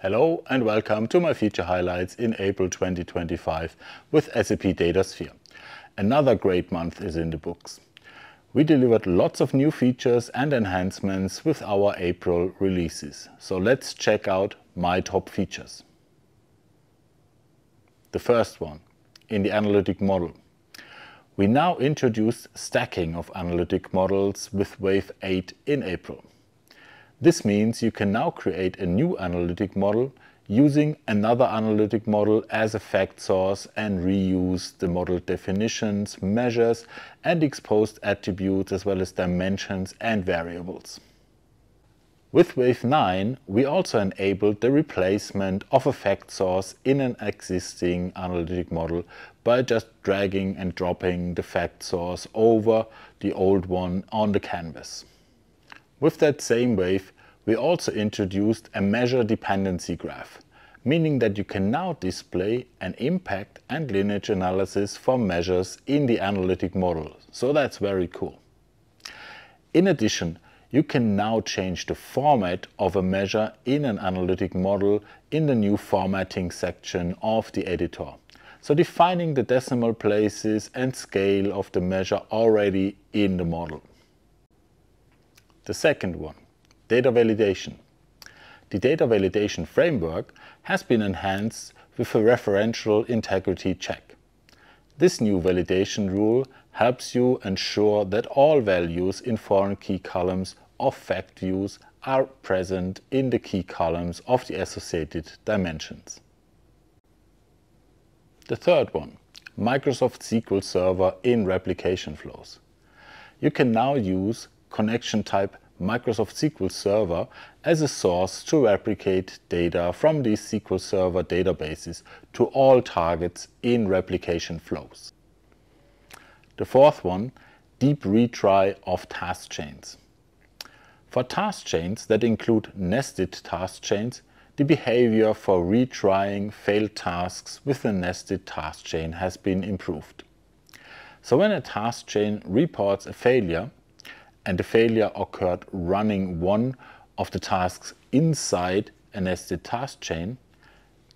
Hello and welcome to my feature highlights in April 2025 with SAP DataSphere. Another great month is in the books. We delivered lots of new features and enhancements with our April releases. So let's check out my top features. The first one, in the analytic model. We now introduced stacking of analytic models with Wave 8 in April. This means you can now create a new analytic model using another analytic model as a fact source and reuse the model definitions, measures and exposed attributes as well as dimensions and variables. With Wave 9, we also enabled the replacement of a fact source in an existing analytic model by just dragging and dropping the fact source over the old one on the canvas. With that same wave, we also introduced a measure dependency graph, meaning that you can now display an impact and lineage analysis for measures in the analytic model. So that's very cool. In addition, you can now change the format of a measure in an analytic model in the new formatting section of the editor. So defining the decimal places and scale of the measure already in the model. The second one, data validation. The data validation framework has been enhanced with a referential integrity check. This new validation rule helps you ensure that all values in foreign key columns of fact views are present in the key columns of the associated dimensions. The third one, Microsoft SQL Server in replication flows. You can now use connection type Microsoft SQL Server as a source to replicate data from these SQL Server databases to all targets in replication flows. The fourth one, deep retry of task chains. For task chains that include nested task chains, the behavior for retrying failed tasks with a nested task chain has been improved. So when a task chain reports a failure, and the failure occurred running one of the tasks inside a nested task chain,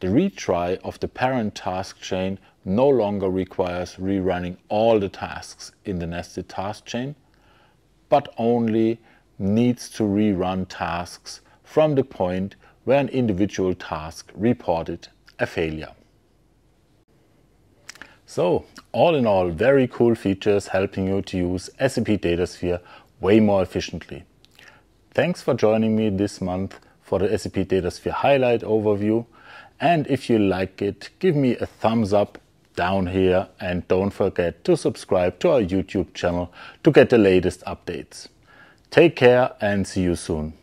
the retry of the parent task chain no longer requires rerunning all the tasks in the nested task chain, but only needs to rerun tasks from the point where an individual task reported a failure. So, all in all, very cool features helping you to use SAP DataSphere way more efficiently. Thanks for joining me this month for the SAP DataSphere highlight overview. And if you like it, give me a thumbs up down here and don't forget to subscribe to our YouTube channel to get the latest updates. Take care and see you soon.